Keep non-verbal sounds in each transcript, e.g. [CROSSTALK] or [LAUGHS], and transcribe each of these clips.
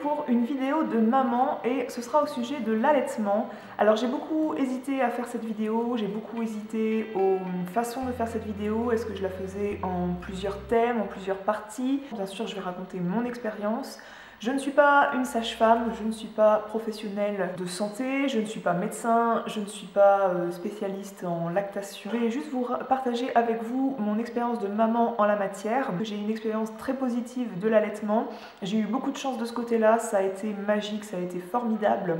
pour une vidéo de maman et ce sera au sujet de l'allaitement. Alors j'ai beaucoup hésité à faire cette vidéo, j'ai beaucoup hésité aux façons de faire cette vidéo, est-ce que je la faisais en plusieurs thèmes, en plusieurs parties? Bien sûr je vais raconter mon expérience, je ne suis pas une sage-femme, je ne suis pas professionnelle de santé, je ne suis pas médecin, je ne suis pas euh, spécialiste en lactation. Je vais juste vous partager avec vous mon expérience de maman en la matière. J'ai une expérience très positive de l'allaitement. J'ai eu beaucoup de chance de ce côté-là, ça a été magique, ça a été formidable.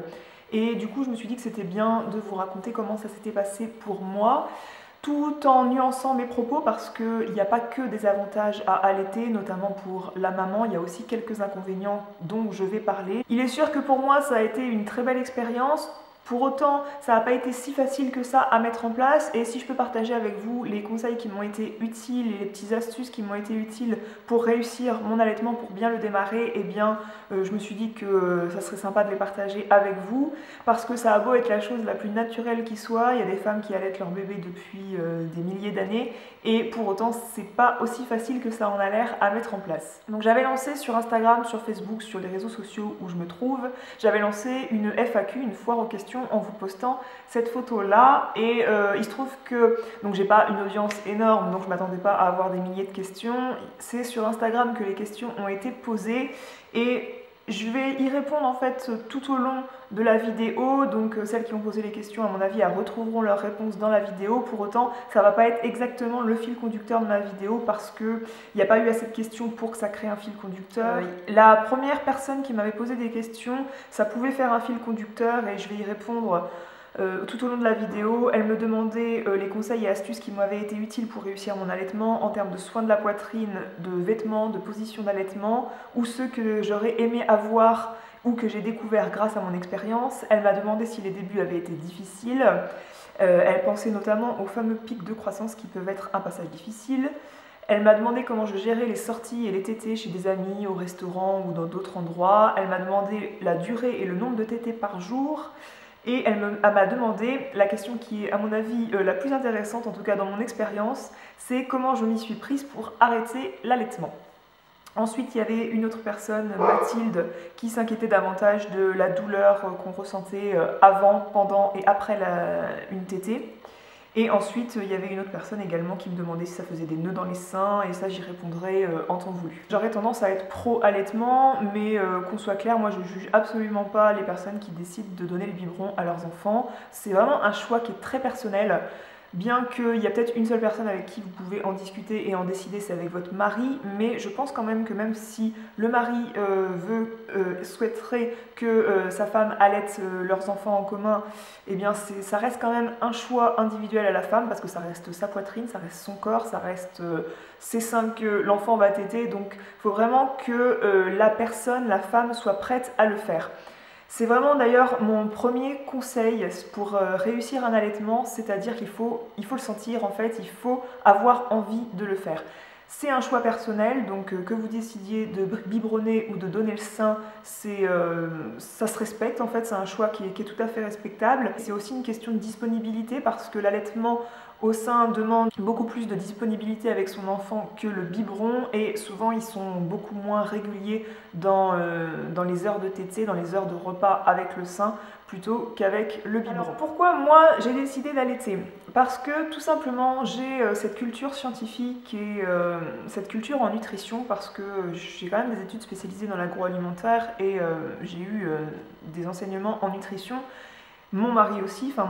Et du coup, je me suis dit que c'était bien de vous raconter comment ça s'était passé pour moi tout en nuançant mes propos parce qu'il n'y a pas que des avantages à allaiter, notamment pour la maman, il y a aussi quelques inconvénients dont je vais parler. Il est sûr que pour moi ça a été une très belle expérience, pour autant, ça n'a pas été si facile que ça à mettre en place. Et si je peux partager avec vous les conseils qui m'ont été utiles les petites astuces qui m'ont été utiles pour réussir mon allaitement, pour bien le démarrer, eh bien euh, je me suis dit que ça serait sympa de les partager avec vous. Parce que ça a beau être la chose la plus naturelle qui soit, il y a des femmes qui allaitent leur bébé depuis euh, des milliers d'années. Et pour autant c'est pas aussi facile que ça en a l'air à mettre en place. Donc j'avais lancé sur Instagram, sur Facebook, sur les réseaux sociaux où je me trouve, j'avais lancé une FAQ, une foire aux questions en vous postant cette photo là et euh, il se trouve que donc j'ai pas une audience énorme donc je m'attendais pas à avoir des milliers de questions. C'est sur Instagram que les questions ont été posées. Et je vais y répondre en fait tout au long de la vidéo, donc euh, celles qui ont posé les questions à mon avis elles retrouveront leurs réponses dans la vidéo, pour autant ça va pas être exactement le fil conducteur de ma vidéo parce qu'il n'y a pas eu assez de questions pour que ça crée un fil conducteur. La première personne qui m'avait posé des questions, ça pouvait faire un fil conducteur et je vais y répondre euh, tout au long de la vidéo, elle me demandait euh, les conseils et astuces qui m'avaient été utiles pour réussir mon allaitement en termes de soins de la poitrine, de vêtements, de position d'allaitement, ou ceux que j'aurais aimé avoir ou que j'ai découvert grâce à mon expérience. Elle m'a demandé si les débuts avaient été difficiles. Euh, elle pensait notamment aux fameux pics de croissance qui peuvent être un passage difficile. Elle m'a demandé comment je gérais les sorties et les tétés chez des amis, au restaurant ou dans d'autres endroits. Elle m'a demandé la durée et le nombre de tétés par jour. Et elle m'a demandé la question qui est à mon avis euh, la plus intéressante, en tout cas dans mon expérience, c'est comment je m'y suis prise pour arrêter l'allaitement. Ensuite, il y avait une autre personne, Mathilde, qui s'inquiétait davantage de la douleur euh, qu'on ressentait euh, avant, pendant et après une tétée. Et ensuite, il y avait une autre personne également qui me demandait si ça faisait des nœuds dans les seins, et ça j'y répondrai euh, en temps voulu. J'aurais tendance à être pro-allaitement, mais euh, qu'on soit clair, moi je juge absolument pas les personnes qui décident de donner le biberon à leurs enfants. C'est vraiment un choix qui est très personnel. Bien qu'il y a peut-être une seule personne avec qui vous pouvez en discuter et en décider, c'est avec votre mari, mais je pense quand même que même si le mari euh, euh, souhaiterait que euh, sa femme allaite leurs enfants en commun, eh bien ça reste quand même un choix individuel à la femme parce que ça reste sa poitrine, ça reste son corps, ça reste ses seins que l'enfant va téter, donc il faut vraiment que la personne, la femme, soit prête à le faire. C'est vraiment d'ailleurs mon premier conseil pour euh, réussir un allaitement, c'est-à-dire qu'il faut, le sentir en fait, il faut avoir envie de le faire. C'est un choix personnel, donc euh, que vous décidiez de [LAUGHS] biberonner ou de donner le sein, euh, ça se respecte en fait, c'est un choix qui est tout à fait respectable. C'est aussi une question de disponibilité parce que l'allaitement au sein demande beaucoup plus de disponibilité avec son enfant que le biberon et souvent ils sont beaucoup moins réguliers dans, euh, les heures de tétée, dans les heures de repas avec le sein plutôt qu'avec le biberon. Pourquoi moi j'ai décidé d'allaiter Parce que tout simplement j'ai euh, cette culture scientifique et euh, cette culture en nutrition parce que j'ai quand même des études spécialisées dans l'agroalimentaire et j'ai eu des enseignements en nutrition mon mari aussi, enfin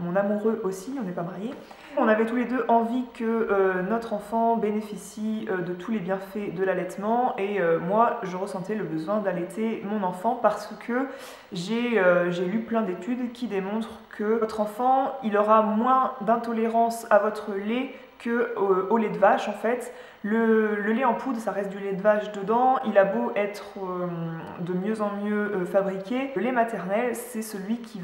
mon, amoureux aussi, on n'est pas mariés. On avait tous les deux envie que euh, notre enfant bénéficie euh, de tous les bienfaits de l'allaitement et euh, moi je ressentais le besoin d'allaiter mon enfant parce que j'ai lu plein d'études qui démontrent que votre enfant il aura moins d'intolérance à votre lait que au, lait de vache en fait. Le, lait en poudre, ça reste du lait de vache dedans, il a beau être euh, de mieux en mieux euh, fabriqué, le lait maternel, c'est celui qui,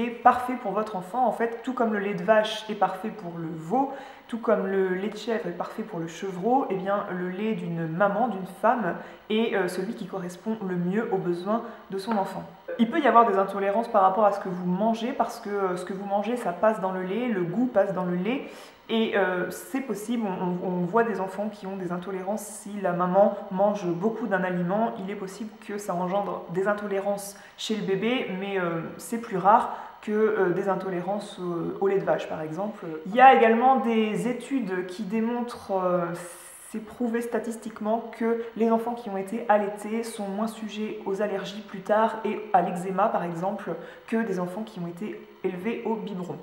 est parfait pour votre enfant, en fait, tout comme le lait de vache est parfait pour le veau, tout comme le lait de chèvre est parfait pour le chevreau, et eh bien le lait d'une maman, d'une femme, est euh, celui qui correspond le mieux aux besoins de son enfant. Il peut y avoir des intolérances par rapport à ce que vous mangez parce que euh, ce que vous mangez ça passe dans le lait, le goût passe dans le lait et euh, c'est possible, on, voit des enfants qui ont des intolérances si la maman mange beaucoup d'un aliment, il est possible que ça engendre des intolérances chez le bébé mais euh, c'est plus rare que des intolérances au lait de vache par exemple. Il y a également des études qui démontrent c'est prouvé statistiquement que les enfants qui ont été allaités sont moins sujets aux allergies plus tard et à l'eczéma par exemple que des enfants qui ont été élevés au biberon.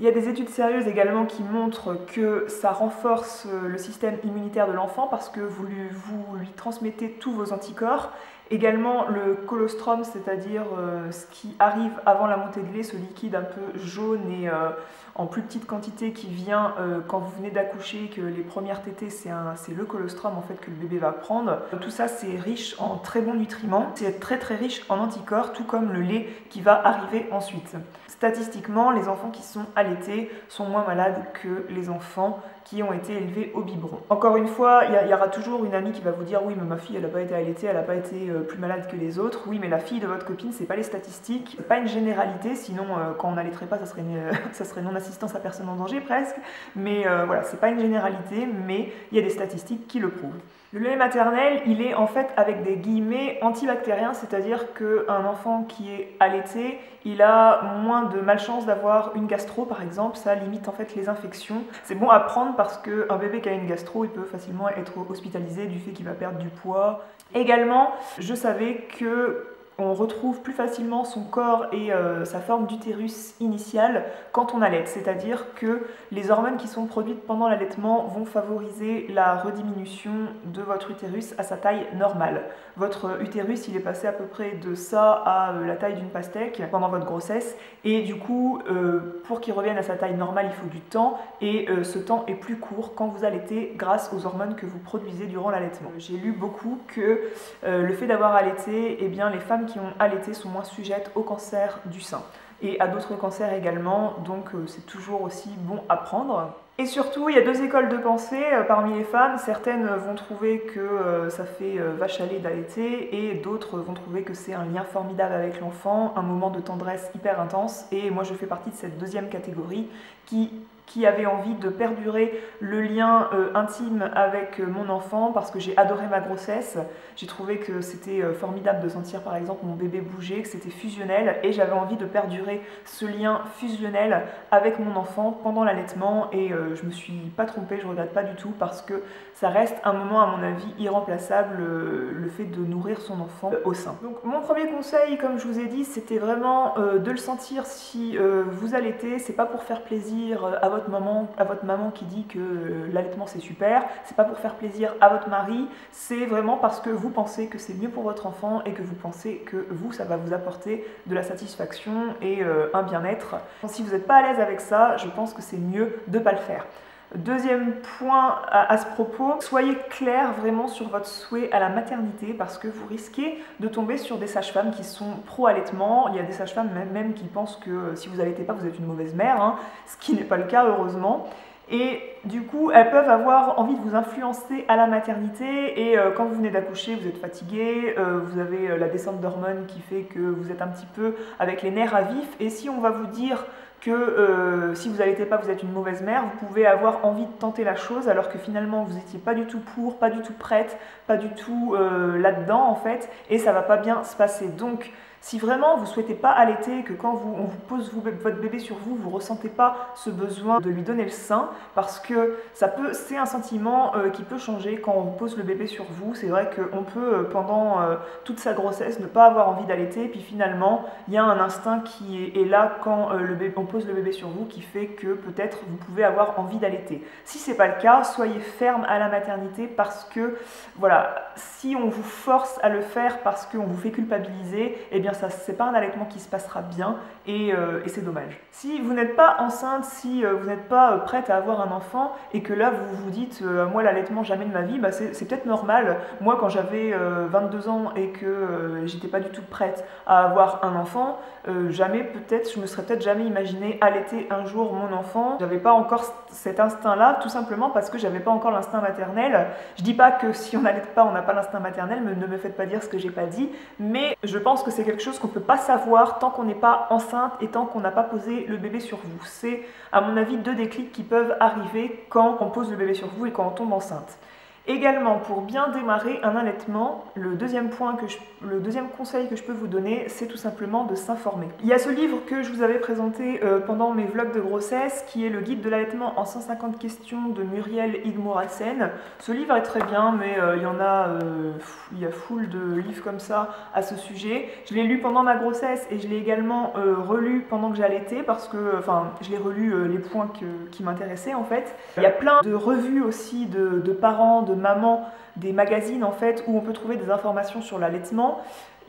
Il y a des études sérieuses également qui montrent que ça renforce le système immunitaire de l'enfant parce que vous lui, vous lui, transmettez tous vos anticorps. Également le colostrum, c'est-à-dire euh, ce qui arrive avant la montée de lait, ce liquide un peu jaune et euh, en plus petite quantité qui vient euh, quand vous venez d'accoucher, que les premières tétées, c'est le colostrum en fait que le bébé va prendre. Tout ça, c'est riche en très bons nutriments. C'est très très riche en anticorps, tout comme le lait qui va arriver ensuite. Statistiquement, les enfants qui sont allaités sont moins malades que les enfants qui ont été élevés au biberon. Encore une fois, il y, aura toujours une amie qui va vous dire oui mais ma fille elle n'a pas été allaitée, elle n'a pas été euh, plus malade que les autres. Oui mais la fille de votre copine c'est pas les statistiques, c'est pas une généralité, sinon euh, quand on n'allaiterait pas ça serait, [LAUGHS] ça serait non assistance à personne en danger presque. Mais euh, voilà, c'est pas une généralité, mais il y a des statistiques qui le prouvent. Le lait maternel, il est en fait avec des guillemets antibactériens, c'est-à-dire qu'un enfant qui est allaité, il a moins de malchance d'avoir une gastro par exemple, ça limite en fait les infections. C'est bon à prendre parce qu'un bébé qui a une gastro, il peut facilement être hospitalisé du fait qu'il va perdre du poids. Également, je savais que on retrouve plus facilement son corps et euh, sa forme d'utérus initiale quand on allait, c'est-à-dire que les hormones qui sont produites pendant l'allaitement vont favoriser la rediminution de votre utérus à sa taille normale. Votre utérus, il est passé à peu près de ça à euh, la taille d'une pastèque pendant votre grossesse, et du coup, euh, pour qu'il revienne à sa taille normale, il faut du temps, et ce temps est plus court quand vous allaitez grâce aux hormones que vous produisez durant l'allaitement. J'ai lu beaucoup que le fait d'avoir allaité, eh bien, les femmes qui ont allaité sont moins sujettes au cancer du sein et à d'autres cancers également, donc euh, c'est toujours aussi bon à prendre. Et surtout, il y a deux écoles de pensée euh, parmi les femmes. Certaines vont trouver que euh, ça fait vache à lait d'allaiter et d'autres vont trouver que c'est un lien formidable avec l'enfant, un moment de tendresse hyper intense. Et moi, je fais partie de cette deuxième catégorie qui qui avait envie de perdurer le lien euh, intime avec euh, mon enfant parce que j'ai adoré ma grossesse. J'ai trouvé que c'était euh, formidable de sentir par exemple mon bébé bouger, que c'était fusionnel et j'avais envie de perdurer ce lien fusionnel avec mon enfant pendant l'allaitement et je me suis pas trompée, je regrette pas du tout parce que ça reste un moment à mon avis irremplaçable le fait de nourrir son enfant au sein. Donc mon premier conseil comme je vous ai dit c'était vraiment de le sentir si vous allaitez, c'est pas pour faire plaisir à maman, à votre maman qui dit que euh, l'allaitement c'est super, c'est pas pour faire plaisir à votre mari, c'est vraiment parce que vous pensez que c'est mieux pour votre enfant et que vous pensez que vous, ça va vous apporter de la satisfaction et euh, un bien-être. Si vous n'êtes pas à l'aise avec ça, je pense que c'est mieux de pas le faire. Deuxième point à, ce propos, soyez clair vraiment sur votre souhait à la maternité parce que vous risquez de tomber sur des sages-femmes qui sont pro-allaitement. Il y a des sages-femmes même, qui pensent que euh, si vous allaitez pas, vous êtes une mauvaise mère, hein, ce qui n'est pas le cas heureusement. Et du coup, elles peuvent avoir envie de vous influencer à la maternité et euh, quand vous venez d'accoucher, vous êtes fatigué, euh, vous avez la descente d'hormones qui fait que vous êtes un petit peu avec les nerfs à vif et si on va vous dire que euh, si vous n'allaitez pas, vous êtes une mauvaise mère, vous pouvez avoir envie de tenter la chose alors que finalement vous n'étiez pas du tout pour, pas du tout prête, pas du tout euh, là-dedans en fait, et ça va pas bien se passer. Donc si vraiment vous souhaitez pas allaiter, que quand on vous pose votre bébé sur vous, vous ressentez pas ce besoin de lui donner le sein, parce que ça peut, c'est un sentiment euh, qui peut changer quand on pose le bébé sur vous. C'est vrai qu'on peut euh, pendant euh, toute sa grossesse ne pas avoir envie d'allaiter, puis finalement il y a un instinct qui est, là quand on pose le bébé sur vous, qui fait que peut-être vous pouvez avoir envie d'allaiter. Si c'est pas le cas, soyez ferme à la maternité parce que voilà, si on vous force à le faire parce qu'on vous fait culpabiliser, eh bien ça c'est pas un allaitement qui se passera bien euh, et, c'est dommage. Si vous n'êtes pas enceinte, si euh, vous n'êtes pas euh, prête à avoir un enfant et que là vous vous dites moi l'allaitement jamais de ma vie, bah, c'est peut-être normal. Moi quand j'avais 22 ans et que j'étais pas du tout prête à avoir un enfant, jamais peut-être, je me serais peut-être jamais imaginé allaiter un jour mon enfant. J'avais pas encore cet instinct-là, tout simplement parce que j'avais pas encore l'instinct maternel. Je dis pas que si on n'allaite pas, on n'a pas l'instinct maternel, mais ne me faites pas dire ce que j'ai pas dit, mais je pense que c'est quelque qu'on ne peut pas savoir tant qu'on n'est pas enceinte et tant qu'on n'a pas posé le bébé sur vous. C'est à mon avis deux déclics qui peuvent arriver quand on pose le bébé sur vous et quand on tombe enceinte. Également, pour bien démarrer un allaitement, le deuxième, point que le deuxième conseil que je peux vous donner, c'est tout simplement de s'informer. Il y a ce livre que je vous avais présenté euh, pendant mes vlogs de grossesse, qui est le guide de l'allaitement en 150 questions de Muriel Igmorasen. Ce livre est très bien, mais euh, il y en a, euh, il y a full de livres comme ça à ce sujet. Je l'ai lu pendant ma grossesse et je l'ai également relu pendant que j'allaitais, parce que, enfin, je l'ai relu les points qui m'intéressaient en fait. Il y a plein de revues aussi de, de parents, de maman, des magazines en fait où on peut trouver des informations sur l'allaitement.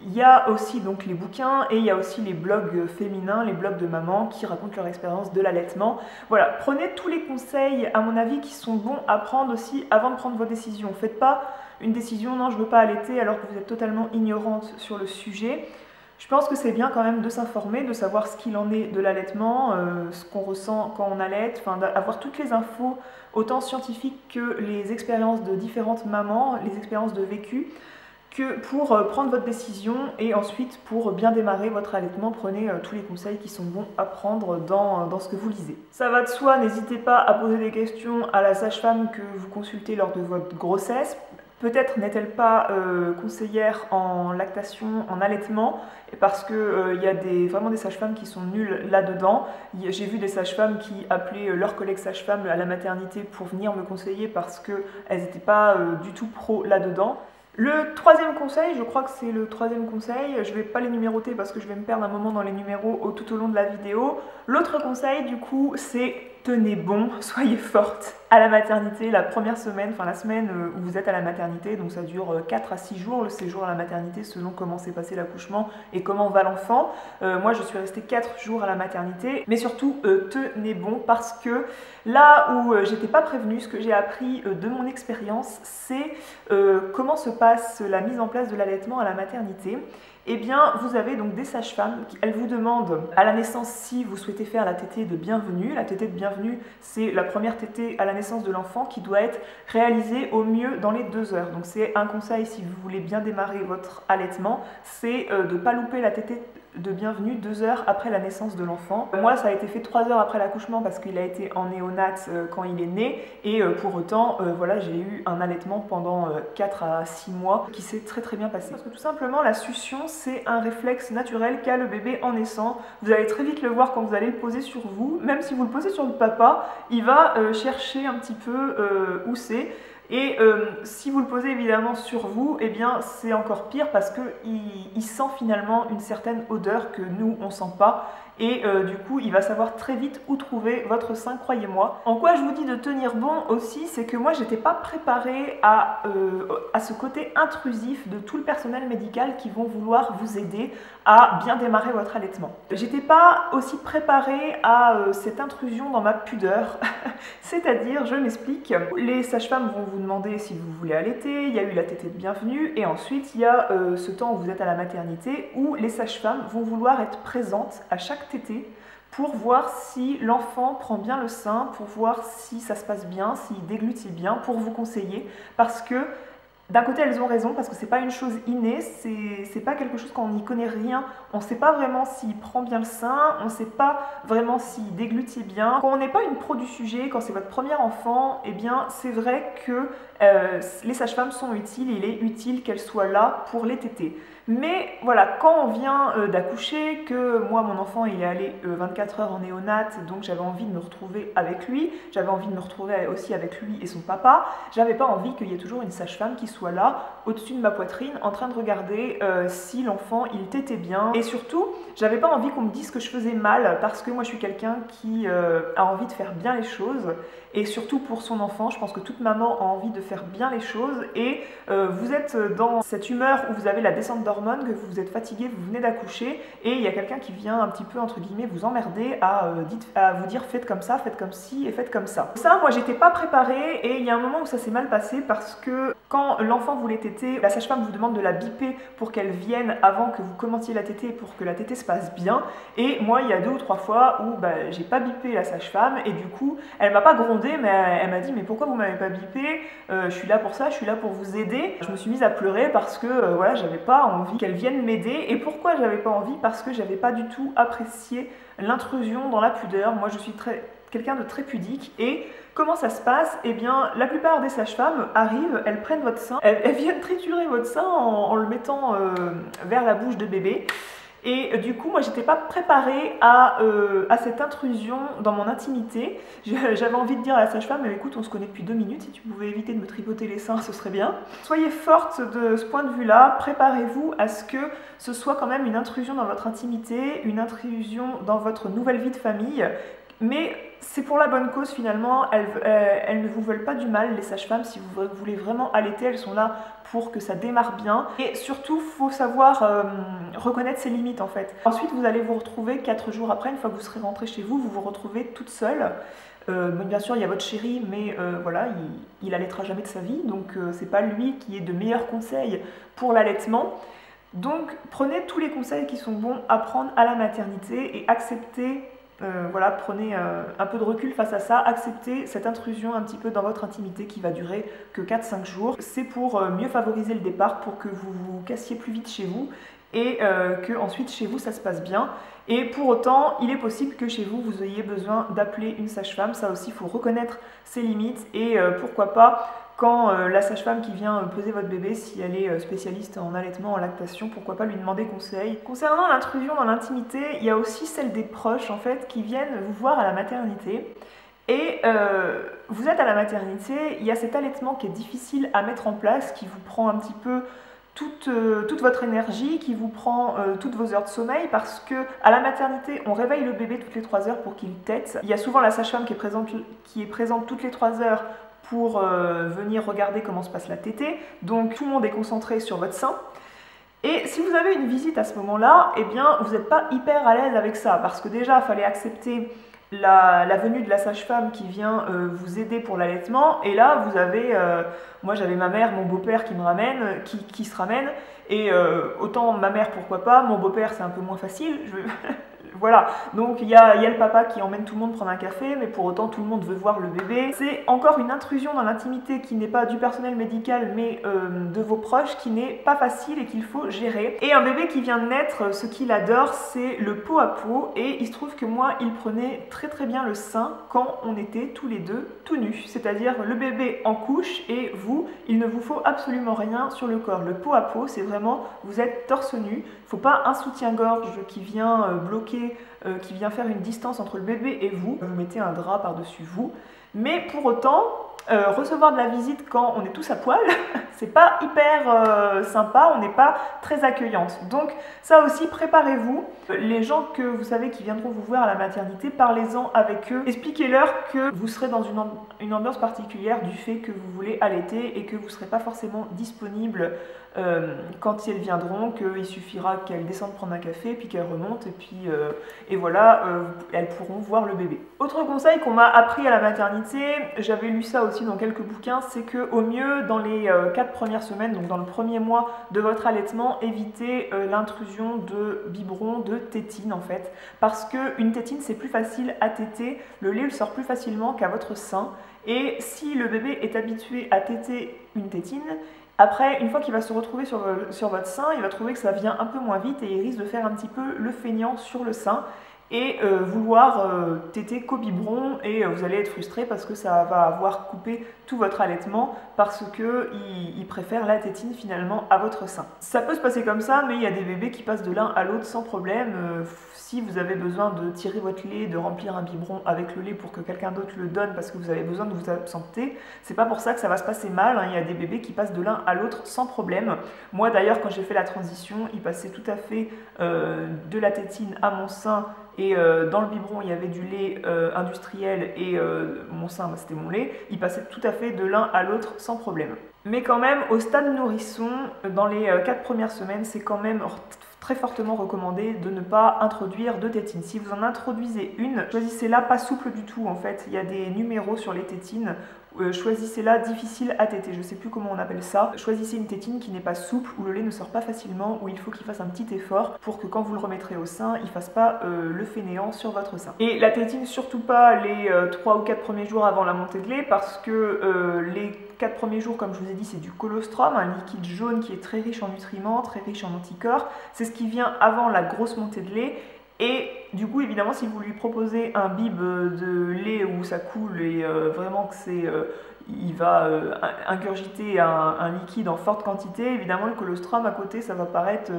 Il y a aussi donc les bouquins et il y a aussi les blogs féminins, les blogs de maman qui racontent leur expérience de l'allaitement. Voilà, prenez tous les conseils à mon avis qui sont bons à prendre aussi avant de prendre vos décisions. Faites pas une décision non je veux pas allaiter alors que vous êtes totalement ignorante sur le sujet. Je pense que c'est bien quand même de s'informer, de savoir ce qu'il en est de l'allaitement, euh, ce qu'on ressent quand on allaite, enfin d'avoir toutes les infos, autant scientifiques que les expériences de différentes mamans, les expériences de vécu, que pour euh, prendre votre décision et ensuite pour bien démarrer votre allaitement, prenez euh, tous les conseils qui sont bons à prendre dans, dans ce que vous lisez. Ça va de soi, n'hésitez pas à poser des questions à la sage-femme que vous consultez lors de votre grossesse. Peut-être n'est-elle pas euh, conseillère en lactation, en allaitement, parce qu'il euh, y a des, vraiment des sages-femmes qui sont nulles là-dedans. J'ai vu des sages-femmes qui appelaient euh, leurs collègues sages-femmes à la maternité pour venir me conseiller parce qu'elles n'étaient pas du tout pro là-dedans. Le troisième conseil, je crois que c'est le troisième conseil, je ne vais pas les numéroter parce que je vais me perdre un moment dans les numéros tout au long de la vidéo. L'autre conseil du coup c'est tenez bon, [LAUGHS] soyez forte à la maternité, la première semaine, enfin la semaine euh, où vous êtes à la maternité, donc ça dure 4 euh, à 6 jours le séjour à la maternité selon comment s'est passé l'accouchement et comment va l'enfant. Euh, moi je suis restée 4 jours à la maternité, mais surtout tenez bon parce que là où j'étais pas prévenue, ce que j'ai appris de mon expérience, c'est comment se passe la mise en place de l'allaitement à la maternité eh bien, vous avez donc des sages-femmes qui, elles vous demandent à la naissance si vous souhaitez faire la tétée de bienvenue. La tétée de bienvenue, c'est la première tétée à la naissance de l'enfant qui doit être réalisée au mieux dans les deux heures. Donc c'est un conseil si vous voulez bien démarrer votre allaitement, c'est euh, de ne pas louper la tétée de bienvenue deux heures après la naissance de l'enfant. Moi, ça a été fait trois heures après l'accouchement parce qu'il a été en néonat euh, quand il est né et euh, pour autant, euh, voilà, j'ai eu un allaitement pendant 4 à 6 mois qui s'est très très bien passé. Parce que tout simplement, la succion, c'est un réflexe naturel qu'a le bébé en naissant. Vous allez très vite le voir quand vous allez le poser sur vous. Même si vous le posez sur le papa, il va chercher un petit peu où c'est. Et euh, si vous le posez évidemment sur vous, eh bien c'est encore pire parce qu'il il sent finalement une certaine odeur que nous on sent pas et euh, du coup il va savoir très vite où trouver votre sein, croyez-moi. En quoi je vous dis de tenir bon aussi, c'est que moi j'étais pas préparée à, euh, à ce côté intrusif de tout le personnel médical qui vont vouloir vous aider à bien démarrer votre allaitement. J'étais pas aussi préparée à euh, cette intrusion dans ma pudeur, [LAUGHS] c'est-à-dire, je m'explique, les sages-femmes vont vous demander si vous voulez allaiter, il y a eu la tétée de bienvenue et ensuite il y a ce temps où vous êtes à la maternité où les sages-femmes vont vouloir être présentes à chaque tété pour voir si l'enfant prend bien le sein, pour voir si ça se passe bien, s'il déglutit bien, pour vous conseiller. Parce que d'un côté, elles ont raison parce que c'est pas une chose innée, c'est pas quelque chose quand on n'y connaît rien. On sait pas vraiment s'il prend bien le sein, on sait pas vraiment s'il déglutit bien. Quand on n'est pas une pro du sujet, quand c'est votre premier enfant, eh bien, c'est vrai que euh, les sages-femmes sont utiles et il est utile qu'elles soient là pour les téter. Mais voilà, quand on vient euh, d'accoucher, que moi mon enfant il est allé 24 euh, heures en néonate, donc j'avais envie de me retrouver avec lui, j'avais envie de me retrouver aussi avec lui et son papa, j'avais pas envie qu'il y ait toujours une sage-femme qui soit là, au-dessus de ma poitrine, en train de regarder euh, si l'enfant il t'était bien. Et surtout, j'avais pas envie qu'on me dise que je faisais mal, parce que moi je suis quelqu'un qui a envie de faire bien les choses, et surtout pour son enfant, je pense que toute maman a envie de faire bien les choses, et vous êtes dans cette humeur où vous avez la descente d'hormones que vous êtes fatigué, vous venez d'accoucher, et il y a quelqu'un qui vient un petit peu, entre guillemets, vous emmerder à, euh, vous dire faites comme ça, faites comme ci et faites comme ça. Ça, moi, j'étais pas préparée, et il y a un moment où ça s'est mal passé parce que quand l'enfant voulait téter, la sage-femme vous demande de la biper pour qu'elle vienne avant que vous commenciez la tétée pour que la tétée se passe bien. Et moi, il y a deux ou trois fois où bah, j'ai pas bipé la sage-femme et du coup, elle m'a pas grondé, mais elle, m'a dit mais pourquoi vous m'avez pas bipé? Euh, Je suis là pour ça, je suis là pour vous aider. Je me suis mise à pleurer parce que euh, voilà, j'avais pas envie qu'elle vienne m'aider. Et pourquoi j'avais pas envie? Parce que j'avais pas du tout apprécié l'intrusion dans la pudeur. Moi, je suis très quelqu'un de très pudique et Comment ça se passe? Eh bien, la plupart des sages-femmes arrivent, elles prennent votre sein, elles, viennent triturer votre sein en, le mettant euh, vers la bouche de bébé. Et euh, du coup, moi, j'étais pas préparée à, euh, à, cette intrusion dans mon intimité. J'avais envie de dire à la sage-femme, écoute, on se connaît depuis deux minutes, si tu pouvais éviter de me tripoter les seins, ce serait bien. Soyez forte de ce point de vue-là, préparez-vous à ce que ce soit quand même une intrusion dans votre intimité, une intrusion dans votre nouvelle vie de famille, mais c'est pour la bonne cause finalement, elles, euh, ne vous veulent pas du mal, les sages-femmes, si vous voulez vraiment allaiter, elles sont là pour que ça démarre bien. Et surtout, faut savoir euh, reconnaître ses limites en fait. Ensuite, vous allez vous retrouver 4 jours après, une fois que vous serez rentré chez vous, vous vous retrouvez toute seule. Euh, bien sûr, il y a votre chéri, mais voilà, il, il allaitera jamais de sa vie, donc c'est pas lui qui est de meilleurs conseils pour l'allaitement. Donc prenez tous les conseils qui sont bons à prendre à la maternité et acceptez euh, voilà, prenez euh, un peu de recul face à ça, acceptez cette intrusion un petit peu dans votre intimité qui va durer que 4-5 jours. C'est pour euh, mieux favoriser le départ, pour que vous vous cassiez plus vite chez vous et que ensuite chez vous ça se passe bien. Et pour autant, il est possible que chez vous, vous ayez besoin d'appeler une sage-femme. Ça aussi, il faut reconnaître ses limites et pourquoi pas quand euh, la sage-femme qui vient euh, peser votre bébé, si elle est euh, spécialiste en allaitement, en lactation, pourquoi pas lui demander conseil? Concernant l'intrusion dans l'intimité, il y a aussi celle des proches en fait qui viennent vous voir à la maternité. Et vous êtes à la maternité, il y a cet allaitement qui est difficile à mettre en place, qui vous prend un petit peu toute, votre énergie, qui vous prend toutes vos heures de sommeil, parce que à la maternité, on réveille le bébé toutes les 3 heures pour qu'il tète. Il y a souvent la sage-femme qui, qui est présente toutes les 3 heures pour euh, venir regarder comment se passe la tétée. Donc tout le monde est concentré sur votre sein. Et si vous avez une visite à ce moment-là, eh bien vous n'êtes pas hyper à l'aise avec ça parce que déjà il fallait accepter la, venue de la sage-femme qui vient euh, vous aider pour l'allaitement. Et là, vous avez, euh, moi j'avais ma mère, mon beau-père qui me ramène, qui, qui se ramène. Et autant ma mère, pourquoi pas, mon beau-père c'est un peu moins facile. Voilà, donc il y a, le papa qui emmène tout le monde prendre un café, mais pour autant tout le monde veut voir le bébé. C'est encore une intrusion dans l'intimité qui n'est pas du personnel médical, mais euh, de vos proches, qui n'est pas facile et qu'il faut gérer. Et un bébé qui vient de naître, ce qu'il adore, c'est le pot à pot, et il se trouve que moi, il prenait très très bien le sein quand on était tous les deux tout nus, c'est-à-dire le bébé en couche et vous, il ne vous faut absolument rien sur le corps. Le pot à pot, c'est vraiment, vous êtes torse nu, il faut pas un soutien-gorge qui vient euh, euh, qui vient faire une distance entre le bébé et vous. Vous mettez un drap par-dessus vous. Mais pour autant, euh, recevoir de la visite quand on est tous à poil, [LAUGHS] c'est pas hyper euh, sympa, on n'est pas très accueillante. Donc ça aussi, préparez-vous. Les gens que vous savez qui viendront vous voir à la maternité, parlez-en avec eux. Expliquez-leur que vous serez dans une, une, ambiance particulière du fait que vous voulez allaiter et que vous ne serez pas forcément disponible euh, quand elles viendront, qu'il suffira qu'elles descendent prendre un café, puis qu'elles remontent, et puis et voilà, elles pourront voir le bébé. Autre conseil qu'on m'a appris à la maternité, j'avais lu ça aussi dans quelques bouquins, c'est que au mieux dans les euh, quatre premières semaines, donc dans le premier mois de votre allaitement, évitez euh, l'intrusion de biberon, de tétine en fait, parce que une tétine c'est plus facile à téter, le lait sort plus facilement qu'à votre sein, et si le bébé est habitué à téter une tétine, après, une fois qu'il va se retrouver sur, votre sein, il va trouver que ça vient un peu moins vite et il risque de faire un petit peu le feignant sur le sein et euh, vouloir euh, qu'au biberon et euh, vous allez être frustré parce que ça va avoir coupé tout votre allaitement parce que il, préfère la tétine finalement à votre sein. Ça peut se passer comme ça mais il y a des bébés qui passent de l'un à l'autre sans problème. si vous avez besoin de tirer votre lait, de remplir un biberon avec le lait pour que quelqu'un d'autre le donne parce que vous avez besoin de vous absenter, c'est pas pour ça que ça va se passer mal. Hein. Il y a des bébés qui passent de l'un à l'autre sans problème. Moi d'ailleurs quand j'ai fait la transition, il passait tout à fait de la tétine à mon sein et euh, dans le biberon il y avait du lait euh, industriel et euh, mon sein bah, c'était mon lait, il passait tout à fait de l'un à l'autre sans problème. Mais quand même au stade nourrisson, dans les 4 premières semaines, c'est quand même très fortement recommandé de ne pas introduire de tétine. Si vous en introduisez une, choisissez-la pas souple du tout en fait. Il y a des numéros sur les tétines euh, choisissez-la difficile à téter, je sais plus comment on appelle ça. Choisissez une tétine qui n'est pas souple, où le lait ne sort pas facilement, où il faut qu'il fasse un petit effort pour que quand vous le remettrez au sein, il fasse pas euh, le fainéant sur votre sein. Et la tétine, surtout pas les 3 ou 4 premiers jours avant la montée de lait, parce que les 4 premiers jours, comme je vous ai dit, c'est du colostrum, un liquide jaune qui est très riche en nutriments, très riche en anticorps. C'est ce qui vient avant la grosse montée de lait. Et du coup, évidemment, si vous lui proposez un bib de lait où ça coule et euh, vraiment que c'est, euh, il va euh, ingurgiter un, liquide en forte quantité, évidemment, le colostrum à côté, ça va paraître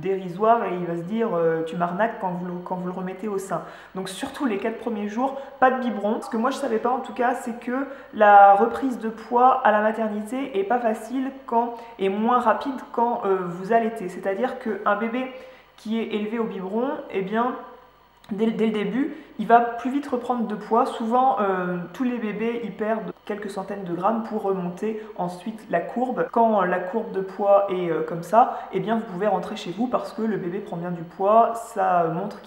dérisoire et il va se dire tu m'arnaques quand vous, le, quand remettez au sein. Donc surtout les 4 premiers jours, pas de biberon. Ce que moi je savais pas en tout cas, c'est que la reprise de poids à la maternité est pas facile quand et moins rapide quand vous allaitez. C'est-à-dire qu'un bébé qui est élevé au biberon, eh bien, dès, le début, il va plus vite reprendre de poids. Souvent, euh, tous les bébés, ils perdent quelques centaines de grammes pour remonter ensuite la courbe. Quand la courbe de poids est euh, comme ça, eh bien, vous pouvez rentrer chez vous parce que le bébé prend bien du poids, ça montre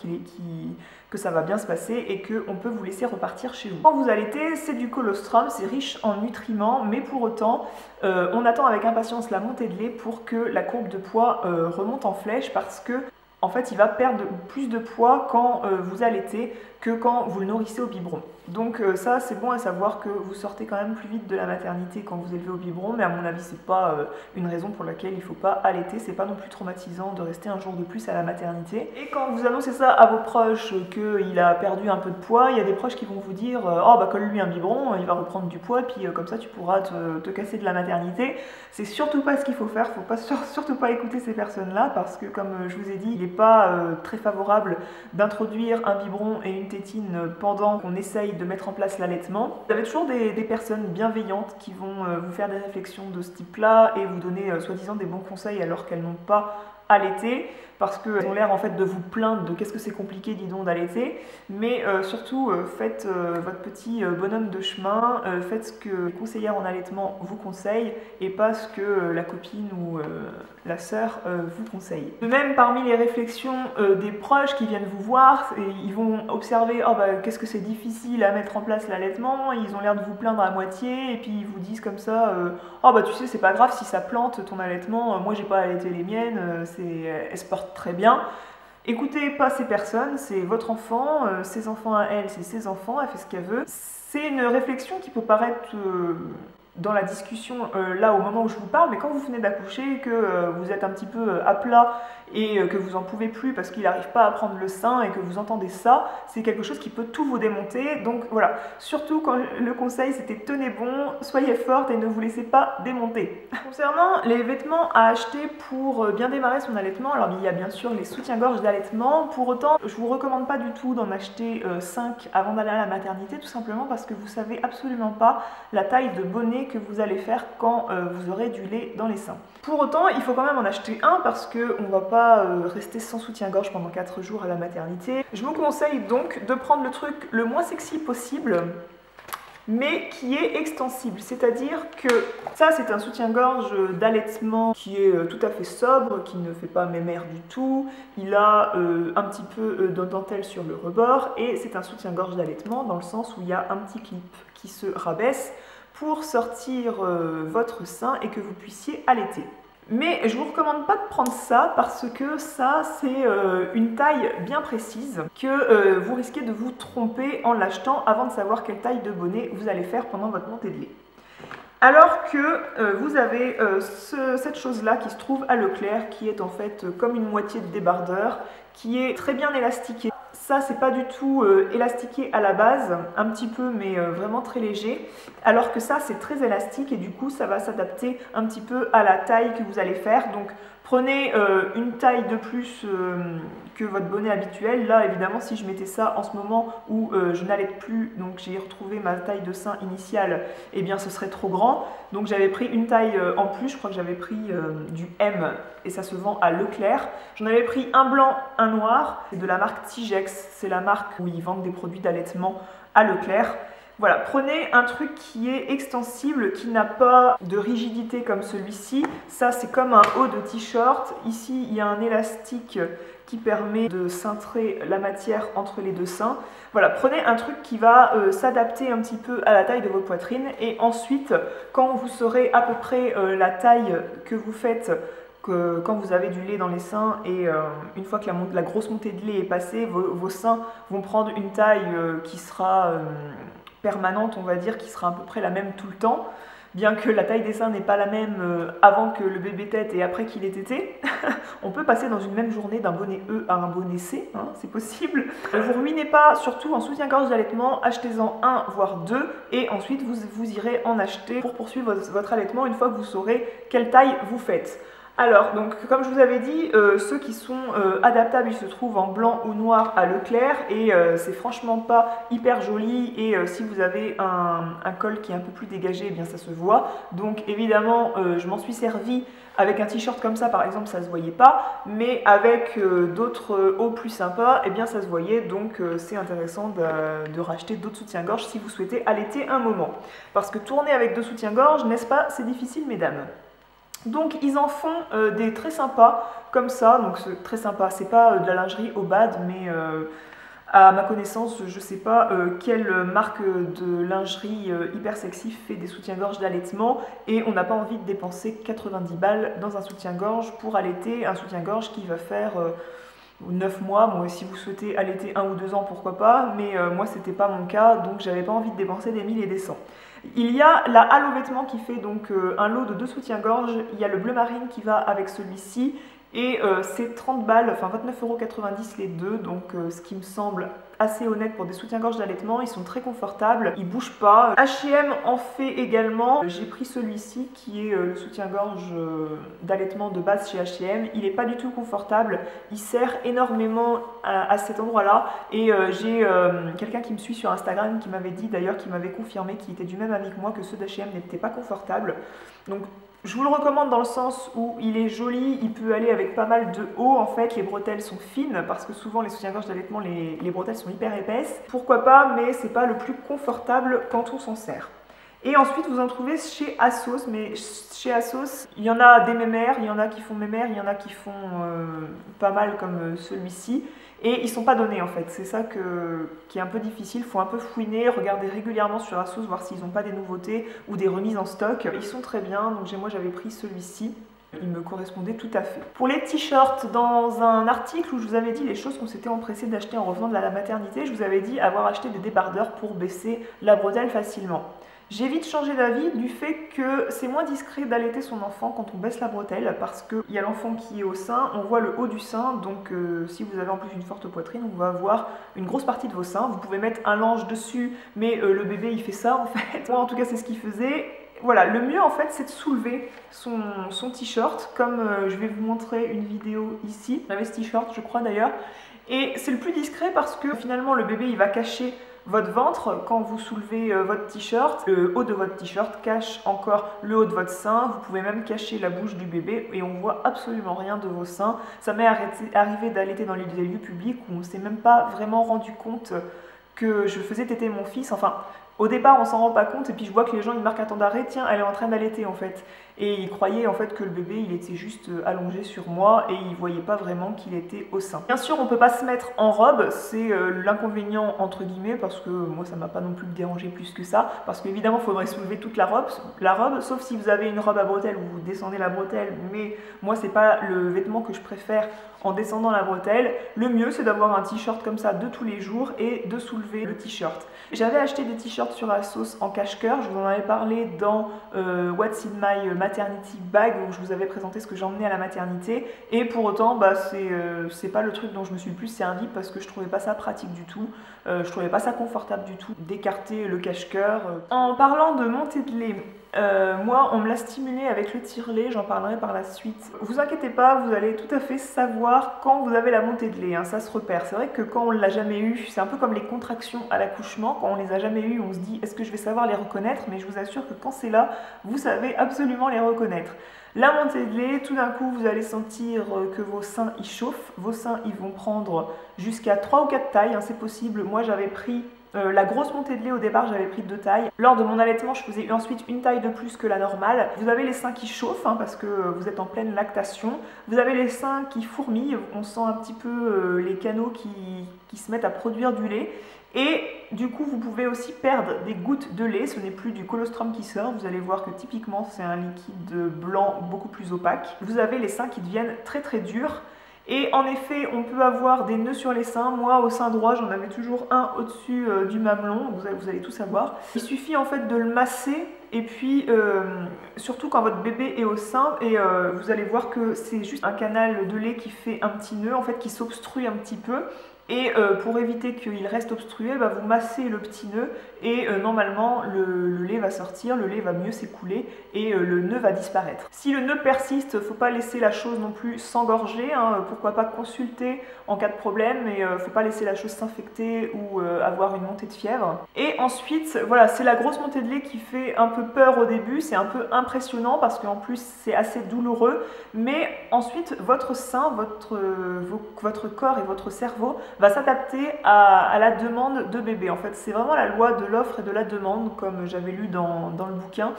que ça va bien se passer et qu'on peut vous laisser repartir chez vous. Quand vous allaitez, c'est du colostrum, c'est riche en nutriments, mais pour autant, euh, on attend avec impatience la montée de lait pour que la courbe de poids remonte en flèche parce que en fait, il va perdre plus de poids quand euh, vous allaitez que quand vous le nourrissez au biberon. Donc euh, ça, c'est bon à savoir que vous sortez quand même plus vite de la maternité quand vous élevez au biberon, mais à mon avis, c'est pas euh, une raison pour laquelle il faut pas allaiter. C'est pas non plus traumatisant de rester un jour de plus à la maternité. Et quand vous annoncez ça à vos proches qu'il a perdu un peu de poids, il y a des proches qui vont vous dire oh bah colle-lui un biberon, il va reprendre du poids, puis comme ça tu pourras te, casser de la maternité. C'est surtout pas ce qu'il faut faire. Faut pas [LAUGHS] surtout pas écouter ces personnes-là parce que comme je vous ai dit, il n'est pas très favorable d'introduire un biberon et une tétine pendant qu'on essaye de mettre en place l'allaitement. Vous avez toujours des, personnes bienveillantes qui vont euh, vous faire des réflexions de ce type-là et vous donner euh, soi-disant des bons conseils alors qu'elles n'ont pas allaité parce qu'elles ont l'air en fait de vous plaindre de qu'est-ce que c'est compliqué dis donc d'allaiter mais euh, surtout faites votre petit bonhomme de chemin faites ce que les conseillères en allaitement vous conseillent et pas ce que la copine ou la sœur vous conseille. De même parmi les réflexions des proches qui viennent vous voir ils vont observer oh bah qu'est-ce que c'est difficile à mettre en place l'allaitement ils ont l'air de vous plaindre à moitié et puis ils vous disent comme ça oh bah tu sais c'est pas grave si ça plante ton allaitement moi j'ai pas allaité les miennes elles se portent très bien. Écoutez pas ces personnes, c'est votre enfant, euh, ses enfants à elle, c'est ses enfants, elle fait ce qu'elle veut. C'est une réflexion qui peut paraître euh, dans la discussion euh, là au moment où je vous parle, mais quand vous venez d'accoucher, que euh, vous êtes un petit peu euh, à plat et que vous en pouvez plus parce qu'il n'arrive pas à prendre le sein et que vous entendez ça, c'est quelque chose qui peut tout vous démonter. Donc voilà, surtout quand le conseil c'était tenez bon, soyez forte et ne vous laissez pas démonter. [LAUGHS] Concernant les vêtements à acheter pour bien démarrer son allaitement, alors il y a bien sûr les soutiens-gorge d'allaitement, pour autant je vous recommande pas du tout d'en acheter 5 avant d'aller à la maternité, tout simplement parce que vous savez absolument pas la taille de bonnet que vous allez faire quand euh, vous aurez du lait dans les seins. Pour autant, il faut quand même en acheter un parce qu'on va pas euh, rester sans soutien-gorge pendant 4 jours à la maternité. Je vous conseille donc de prendre le truc le moins sexy possible mais qui est extensible. C'est-à-dire que ça, c'est un soutien-gorge d'allaitement qui est euh, tout à fait sobre, qui ne fait pas mémère du tout. Il a un petit peu de dentelle sur le rebord et c'est un soutien-gorge d'allaitement dans le sens où il y a un petit clip qui se rabaisse pour sortir euh, votre sein et que vous puissiez allaiter. Mais je vous recommande pas de prendre ça parce que ça c'est euh, une taille bien précise que euh, vous risquez de vous tromper en l'achetant avant de savoir quelle taille de bonnet vous allez faire pendant votre montée de lait. Alors que vous avez cette chose là qui se trouve à Leclerc qui est en fait comme une moitié de débardeur qui est très bien élastiqué ça, c'est pas du tout euh, élastiqué à la base, un petit peu, mais euh, vraiment très léger. Alors que ça, c'est très élastique et du coup, ça va s'adapter un petit peu à la taille que vous allez faire. Donc, Prenez euh, une taille de plus euh, que votre bonnet habituel. Là, évidemment, si je mettais ça en ce moment où euh, je n'allais plus, donc j'ai retrouvé ma taille de sein initiale, eh bien, ce serait trop grand. Donc, j'avais pris une taille en plus. Je crois que j'avais pris du M et ça se vend à Leclerc. J'en avais pris un blanc, un noir. C'est de la marque Tigex. C'est la marque où ils vendent des produits d'allaitement à Leclerc. Voilà, prenez un truc qui est extensible, qui n'a pas de rigidité comme celui-ci. Ça, c'est comme un haut de t-shirt. Ici, il y a un élastique qui permet de cintrer la matière entre les deux seins. Voilà, prenez un truc qui va euh, s'adapter un petit peu à la taille de votre poitrine et ensuite, quand vous saurez à peu près euh, la taille que vous faites quand vous avez du lait dans les seins et euh, une fois que la, grosse montée de lait est passée, vos, seins vont prendre une taille qui sera permanente, on va dire, qui sera à peu près la même tout le temps bien que la taille des seins n'est pas la même euh, avant que le bébé tête et après qu'il ait été, [LAUGHS] on peut passer dans une même journée d'un bonnet E à un bonnet C, hein, c'est possible. Ne vous ruinez pas, surtout en soutien-gorge d'allaitement, achetez-en un voire deux et ensuite vous, vous irez en acheter pour poursuivre votre allaitement une fois que vous saurez quelle taille vous faites. Alors, donc, comme je vous avais dit, euh, ceux qui sont euh, adaptables, ils se trouvent en blanc ou noir à Leclerc et euh, c'est franchement pas hyper joli et si vous avez un, col qui est un peu plus dégagé, eh bien ça se voit. Donc évidemment, je m'en suis servi avec un t-shirt comme ça, par exemple, ça se voyait pas, mais avec d'autres hauts plus sympas, eh bien ça se voyait. Donc c'est intéressant de, de racheter d'autres soutiens-gorge si vous souhaitez allaiter un moment. Parce que tourner avec deux soutiens-gorge, n'est-ce pas, c'est difficile, mesdames. Donc ils en font euh, des très sympas comme ça, donc très sympa, c'est pas euh, de la lingerie au bad, mais euh, à ma connaissance, je sais pas quelle marque de lingerie hyper sexy fait des soutiens-gorge d'allaitement et on n'a pas envie de dépenser 90 balles dans un soutien-gorge pour allaiter un soutien-gorge qui va faire 9 mois. Bon, si vous souhaitez allaiter un ou deux ans, pourquoi pas, mais moi c'était pas mon cas, donc j'avais pas envie de dépenser des 1000 et des 100. Il y a la Halo Vêtements qui fait donc euh, un lot de deux soutiens-gorge. Il y a le bleu marine qui va avec celui-ci. Et euh, c'est 30 balles, enfin 29,90€ les deux, donc euh, ce qui me semble assez honnête pour des soutiens-gorge d'allaitement. Ils sont très confortables, ils bougent pas. H&M en fait également. J'ai pris celui-ci qui est le soutien-gorge d'allaitement de base chez H&M. Il est pas du tout confortable, il sert énormément à, cet endroit-là. Et j'ai quelqu'un qui me suit sur Instagram qui m'avait dit d'ailleurs, qui m'avait confirmé qu'il était du même avis que moi, que ceux d'H&M n'étaient pas confortables. Donc je vous le recommande dans le sens où il est joli, il peut aller avec pas mal de haut en fait, les bretelles sont fines parce que souvent les soutiens-gorge d'allaitement les, les, bretelles sont hyper épaisses. Pourquoi pas, mais c'est pas le plus confortable quand on s'en sert. Et ensuite vous en trouvez chez Asos, mais chez Asos il y en a des mémères, il y en a qui font mémères, il y en a qui font euh, pas mal comme euh, celui-ci. Et ils sont pas donnés en fait, c'est ça qui est un peu difficile, il faut un peu fouiner, regarder régulièrement sur Asos, voir s'ils n'ont pas des nouveautés ou des remises en stock. Ils sont très bien, donc moi j'avais pris celui-ci. Il me correspondait tout à fait. Pour les t-shirts, dans un article où je vous avais dit les choses qu'on s'était empressé d'acheter en revenant de la maternité, je vous avais dit avoir acheté des débardeurs pour baisser la bretelle facilement. J'ai vite changé d'avis du fait que c'est moins discret d'allaiter son enfant quand on baisse la bretelle parce qu'il y a l'enfant qui est au sein, on voit le haut du sein, donc euh, si vous avez en plus une forte poitrine, on va voir une grosse partie de vos seins. Vous pouvez mettre un linge dessus, mais euh, le bébé il fait ça en fait. [LAUGHS] Moi en tout cas c'est ce qu'il faisait. Voilà, le mieux en fait c'est de soulever son, t-shirt, comme euh, je vais vous montrer une vidéo ici. J'avais ce t-shirt je crois d'ailleurs. Et c'est le plus discret parce que finalement le bébé il va cacher votre ventre, quand vous soulevez euh, votre t-shirt, le haut de votre t-shirt cache encore le haut de votre sein. Vous pouvez même cacher la bouche du bébé et on voit absolument rien de vos seins. Ça m'est arrivé d'allaiter dans les lieux publics où on ne s'est même pas vraiment rendu compte que je faisais téter mon fils. Enfin, au départ, on s'en rend pas compte et puis je vois que les gens ils marquent un temps d'arrêt, tiens, elle est en train d'allaiter en fait. Et ils croyaient en fait que le bébé il était juste euh, allongé sur moi et ils voyaient pas vraiment qu'il était au sein. Bien sûr, on peut pas se mettre en robe, c'est euh, l'inconvénient entre guillemets parce que moi ça m'a pas non plus dérangé plus que ça parce qu'évidemment il faudrait soulever toute la robe, la robe, sauf si vous avez une robe à bretelles où vous descendez la bretelle, mais moi c'est pas le vêtement que je préfère en descendant la bretelle. Le mieux c'est d'avoir un t-shirt comme ça de tous les jours et de soulever le t-shirt. J'avais acheté des t-shirts sur la sauce en cache-cœur, je vous en avais parlé dans euh, What's in my maternity bag où je vous avais présenté ce que j'emmenais à la maternité et pour autant bah, euh, c'est pas le truc dont je me suis le plus servi parce que je trouvais pas ça pratique du tout, euh, je trouvais pas ça confortable du tout d'écarter le cache-cœur. En parlant de montée de lait, euh, moi, on me l'a stimulé avec le tire-lait, j'en parlerai par la suite. Vous inquiétez pas, vous allez tout à fait savoir quand vous avez la montée de lait, hein, ça se repère. C'est vrai que quand on l'a jamais eu, c'est un peu comme les contractions à l'accouchement, quand on les a jamais eues, on se dit est-ce que je vais savoir les reconnaître? Mais je vous assure que quand c'est là, vous savez absolument les reconnaître. La montée de lait, tout d'un coup, vous allez sentir euh, que vos seins y chauffent. Vos seins, ils vont prendre jusqu'à 3 ou 4 tailles, hein, c'est possible. Moi, j'avais pris Euh, la grosse montée de lait au départ, j'avais pris deux tailles. Lors de mon allaitement, je faisais ensuite une taille de plus que la normale. Vous avez les seins qui chauffent hein, parce que vous êtes en pleine lactation. Vous avez les seins qui fourmillent. On sent un petit peu euh, les canaux qui, qui se mettent à produire du lait. Et du coup, vous pouvez aussi perdre des gouttes de lait. Ce n'est plus du colostrum qui sort. Vous allez voir que typiquement, c'est un liquide blanc beaucoup plus opaque. Vous avez les seins qui deviennent très très durs. Et en effet, on peut avoir des nœuds sur les seins. Moi, au sein droit, j'en avais toujours un au-dessus euh, du mamelon. Vous allez, vous allez, tout savoir. Il suffit en fait de le masser. Et puis, euh, surtout quand votre bébé est au sein, et euh, vous allez voir que c'est juste un canal de lait qui fait un petit nœud, en fait, qui s'obstrue un petit peu. Et euh, pour éviter qu'il reste obstrué, bah, vous massez le petit nœud et euh, normalement le, lait va sortir, le lait va mieux s'écouler et euh, le nœud va disparaître. Si le nœud persiste, faut pas laisser la chose non plus s'engorger, hein. pourquoi pas consulter en cas de problème, mais faut pas laisser la chose s'infecter ou avoir une montée de fièvre. Et ensuite, voilà, c'est la grosse montée de lait qui fait un peu peur au début, c'est un peu impressionnant parce qu'en plus c'est assez douloureux, mais ensuite votre sein, votre, votre corps et votre cerveau va s'adapter à, la demande de bébé. En fait, c'est vraiment la loi de l'offre et de la demande, comme j'avais lu dans, le bouquin.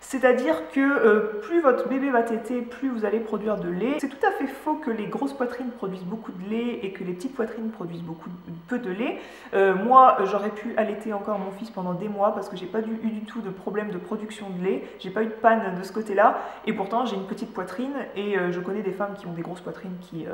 C'est-à-dire que euh, plus votre bébé va téter, plus vous allez produire de lait. C'est tout à fait faux que les grosses poitrines produisent beaucoup de lait et que les petites poitrines produisent peu de lait. Euh, moi, j'aurais pu allaiter encore mon fils pendant des mois parce que j'ai pas eu du tout de problème de production de lait. J'ai pas eu de panne de ce côté-là. Et pourtant, j'ai une petite poitrine et euh, je connais des femmes qui ont des grosses poitrines qui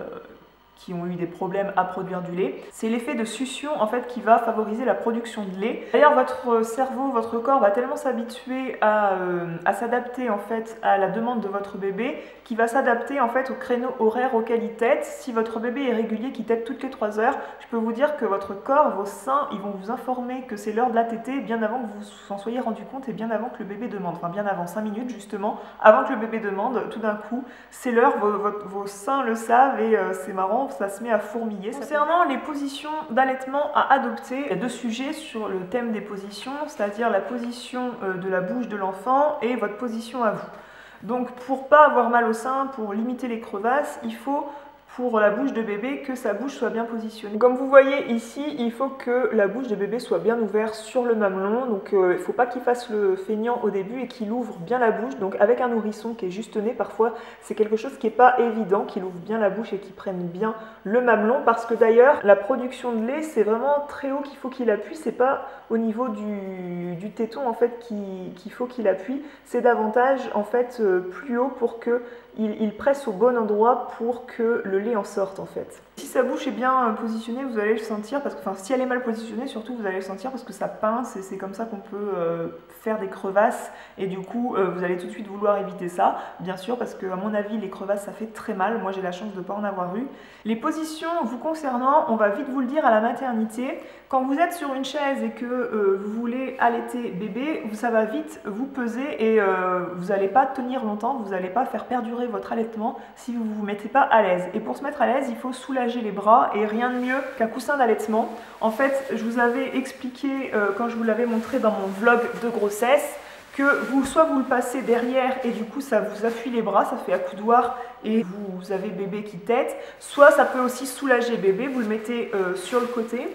qui ont eu des problèmes à produire du lait. C'est l'effet de succion en fait qui va favoriser la production de lait. D'ailleurs votre cerveau, votre corps va tellement s'habituer à, euh, s'adapter en fait à la demande de votre bébé qui va s'adapter en fait au créneau horaire auquel il tète. Si votre bébé est régulier qui tète toutes les 3 heures, je peux vous dire que votre corps, vos seins, ils vont vous informer que c'est l'heure de la tétée bien avant que vous en soyez rendu compte et bien avant que le bébé demande. Enfin bien avant 5 minutes justement, avant que le bébé demande, tout d'un coup, c'est l'heure, vos, vos, seins le savent et euh, c'est marrant ça se met à fourmiller. Concernant les positions d'allaitement à adopter, il y a deux sujets sur le thème des positions, c'est-à-dire la position euh, de la bouche de l'enfant et votre position à vous. Donc pour pas avoir mal au sein, pour limiter les crevasses, il faut pour la bouche de bébé que sa bouche soit bien positionnée. Comme vous voyez ici, il faut que la bouche de bébé soit bien ouverte sur le mamelon. Donc euh, il ne faut pas qu'il fasse le feignant au début et qu'il ouvre bien la bouche. Donc avec un nourrisson qui est juste né, parfois c'est quelque chose qui n'est pas évident, qu'il ouvre bien la bouche et qu'il prenne bien le mamelon. Parce que d'ailleurs, la production de lait, c'est vraiment très haut qu'il faut qu'il appuie. C'est pas au niveau du, téton en fait qu'il faut qu'il appuie. C'est davantage en fait euh, plus haut pour que il, presse au bon endroit pour que le lait en sorte en fait. Si sa bouche est bien positionnée, vous allez le sentir, parce que, enfin si elle est mal positionnée, surtout vous allez le sentir parce que ça pince et c'est comme ça qu'on peut euh, faire des crevasses et du coup euh, vous allez tout de suite vouloir éviter ça, bien sûr, parce que à mon avis les crevasses ça fait très mal, moi j'ai la chance de ne pas en avoir eu. Les positions vous concernant, on va vite vous le dire à la maternité, quand vous êtes sur une chaise et que euh, vous voulez allaiter bébé, ça va vite vous peser et vous n'allez pas tenir longtemps, vous n'allez pas faire perdurer votre allaitement si vous ne vous mettez pas à l'aise. Et pour se mettre à l'aise, il faut soulager les bras et rien de mieux qu'un coussin d'allaitement. En fait, je vous avais expliqué euh, quand je vous l'avais montré dans mon vlog de grossesse que vous, soit vous le passez derrière et du coup ça vous appuie les bras, ça fait accoudoir et vous avez bébé qui tête, soit ça peut aussi soulager bébé, vous le mettez euh, sur le côté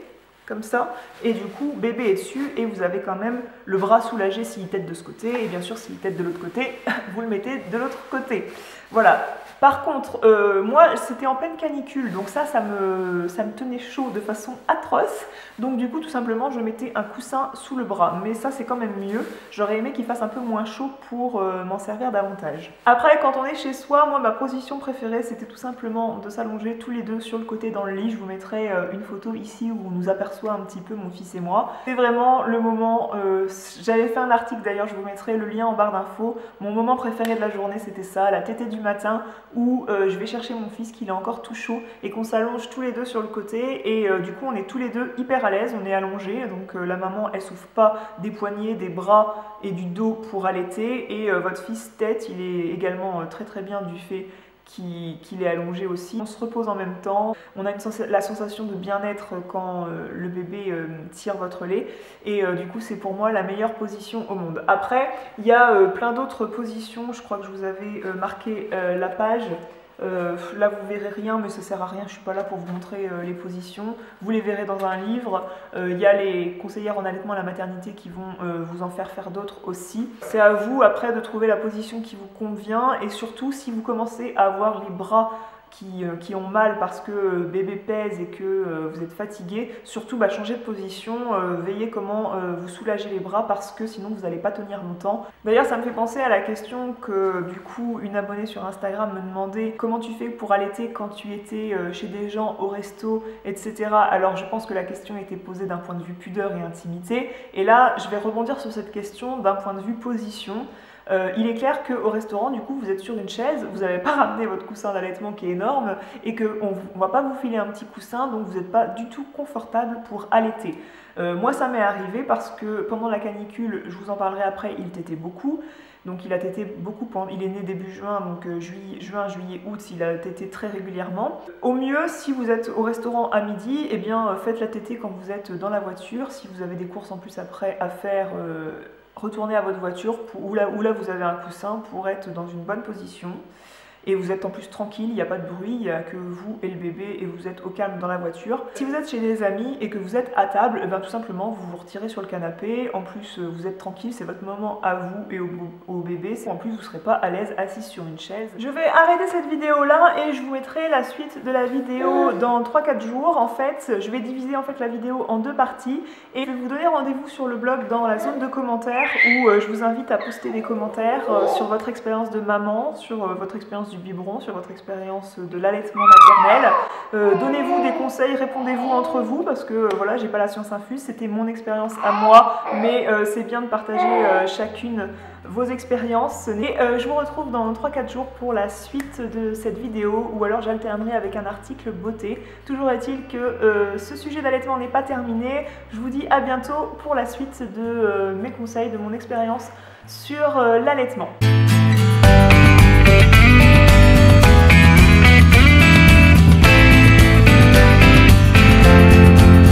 comme ça, et du coup bébé est dessus et vous avez quand même le bras soulagé s'il tête de ce côté, et bien sûr s'il tête de l'autre côté, [LAUGHS] vous le mettez de l'autre côté. Voilà. Par contre, euh, moi c'était en pleine canicule, donc ça, ça me, tenait chaud de façon atroce, donc du coup tout simplement je mettais un coussin sous le bras, mais ça c'est quand même mieux, j'aurais aimé qu'il fasse un peu moins chaud pour euh, m'en servir davantage. Après quand on est chez soi, moi ma position préférée c'était tout simplement de s'allonger tous les deux sur le côté dans le lit, je vous mettrai euh, une photo ici où nous aperçoit un petit peu mon fils et moi. C'est vraiment le moment, euh, j'avais fait un article d'ailleurs, je vous mettrai le lien en barre d'infos. Mon moment préféré de la journée c'était ça, la tétée du matin où euh, je vais chercher mon fils qui est encore tout chaud et qu'on s'allonge tous les deux sur le côté et euh, du coup on est tous les deux hyper à l'aise, on est allongés donc la maman elle souffre pas des poignets, des bras et du dos pour allaiter et votre fils tête il est également très très bien du fait qu'il est allongé aussi. On se repose en même temps, on a la sensation de bien-être quand euh, le bébé euh, tire votre lait et euh, du coup c'est pour moi la meilleure position au monde. Après il y a plein d'autres positions, je crois que je vous avais marqué la page Euh, là, vous verrez rien, mais ça sert à rien. Je suis pas là pour vous montrer euh, les positions. Vous les verrez dans un livre. Euh, Il y a les conseillères en allaitement à la maternité qui vont vous en faire faire d'autres aussi. C'est à vous après de trouver la position qui vous convient et surtout si vous commencez à avoir les bras euh, qui, ont mal parce que euh, bébé pèse et que euh, vous êtes fatigué, surtout bah, changez de position, veillez comment vous soulager les bras parce que sinon vous n'allez pas tenir longtemps. D'ailleurs ça me fait penser à la question que du coup une abonnée sur Instagram me demandait comment tu fais pour allaiter quand tu étais chez des gens au resto, etc. Alors je pense que la question était posée d'un point de vue pudeur et intimité et là je vais rebondir sur cette question d'un point de vue position. Euh, il est clair qu'au restaurant, du coup, vous êtes sur une chaise, vous n'avez pas [LAUGHS] ramené votre coussin d'allaitement qui est énorme et qu'on ne va pas vous filer un petit coussin, donc vous n'êtes pas du tout confortable pour allaiter. Euh, moi, ça m'est arrivé parce que pendant la canicule, je vous en parlerai après, il tétait beaucoup. Donc il a tété beaucoup, il est né début juin, donc euh, juin, juillet, août, il a tété très régulièrement. Au mieux, si vous êtes au restaurant à midi, eh bien faites la tétée quand vous êtes dans la voiture. Si vous avez des courses en plus après à faire, retournez à votre voiture où, là, où là vous avez un coussin pour être dans une bonne position et vous êtes en plus tranquille, il n'y a pas de bruit, il n'y a que vous et le bébé et vous êtes au calme dans la voiture. Si vous êtes chez des amis et que vous êtes à table, eh bien tout simplement vous vous retirez sur le canapé, en plus euh, vous êtes tranquille, c'est votre moment à vous et au, bébé, en plus vous ne serez pas à l'aise assis sur une chaise. Je vais arrêter cette vidéo là et je vous mettrai la suite de la vidéo dans 3-4 jours. En fait, je vais diviser en fait la vidéo en deux parties et je vais vous donner rendez-vous sur le blog dans la zone de commentaires où euh, je vous invite à poster des commentaires euh, sur votre expérience de maman, sur votre expérience biberon, sur votre expérience de l'allaitement maternel. Euh, donnez-vous des conseils, répondez-vous entre vous, parce que euh, voilà, j'ai pas la science infuse, c'était mon expérience à moi, mais euh, c'est bien de partager chacune vos expériences. Et je vous retrouve dans 3-4 jours pour la suite de cette vidéo, ou alors j'alternerai avec un article beauté. Toujours est-il que ce sujet d'allaitement n'est pas terminé. Je vous dis à bientôt pour la suite de mes conseils, de mon expérience sur l'allaitement.